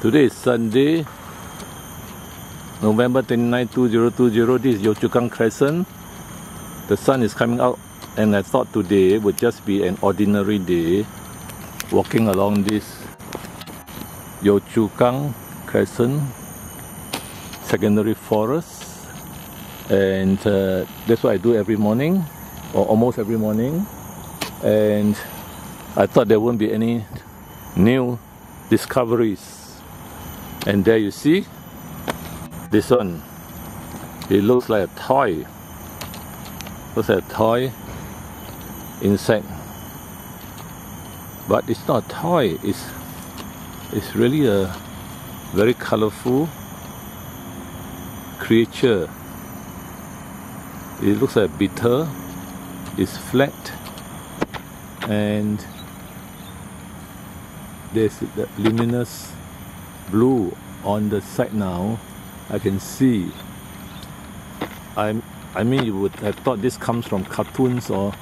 Today is Sunday, November 29, 2020. This is Yio Crescent. The sun is coming out, and I thought today would just be an ordinary day walking along this Yio Crescent secondary forest. And uh, that's what I do every morning, or almost every morning. And I thought there wouldn't be any new discoveries and there you see this one it looks like a toy. Looks like a toy insect. But it's not a toy. It's it's really a very colorful creature. It looks like a beetle it's flat. And there's the luminous blue on the side now I can see. I'm I mean you would have thought this comes from cartoons or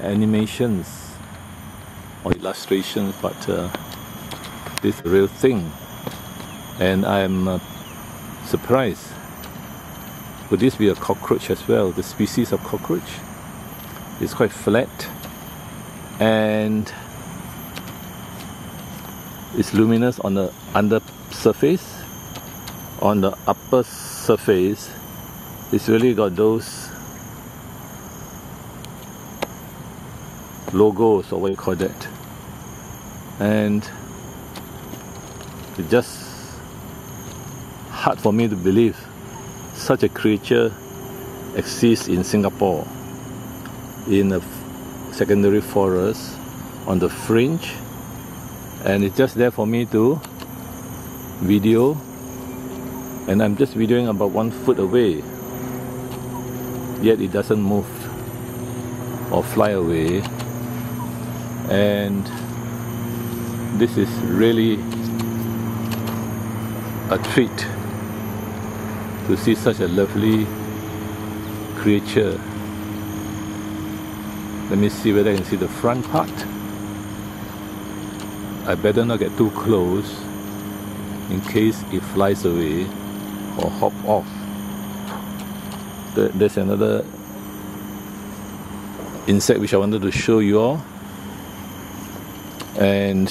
animations or illustrations but uh, this is a real thing. And I'm uh, surprised. Would this be a cockroach as well? The species of cockroach it's quite flat. And it's luminous on the under surface. On the upper surface it's really got those logos or what you call that. And it's just hard for me to believe such a creature exists in Singapore in a secondary forest on the fringe and it's just there for me to video. And I'm just videoing about one foot away. Yet it doesn't move or fly away. And this is really a treat to see such a lovely creature. Let me see whether I can see the front part I better not get too close in case it flies away or hop off. There's another insect which I wanted to show you all. And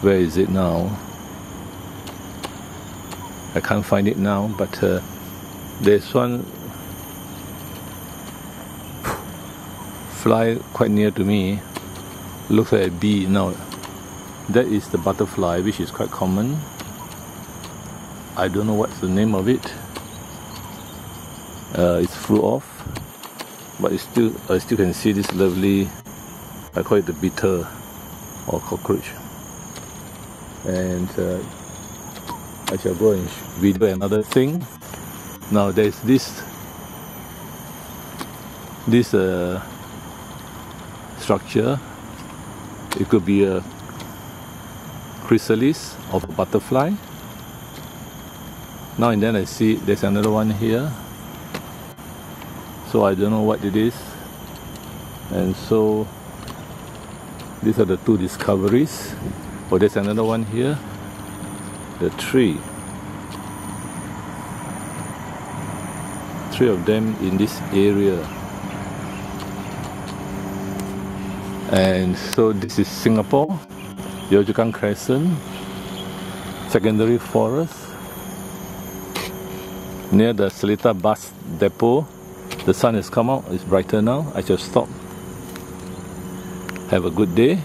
where is it now? I can't find it now, but uh, there's one fly quite near to me. Looks like a bee. Now that is the butterfly which is quite common. I don't know what's the name of it. Uh, it's flew off but it's still I still can see this lovely I call it the beetle or cockroach. And uh, I shall go and video another thing. Now there's this this uh, structure it could be a chrysalis of a butterfly. Now and then I see there's another one here. So I don't know what it is. And so these are the two discoveries. Oh, there's another one here. The tree. Three of them in this area. And so this is Singapore Yio Crescent secondary forest. Near the Seletar bus depot the sun has come out it's brighter now. I shall stop. Have a good day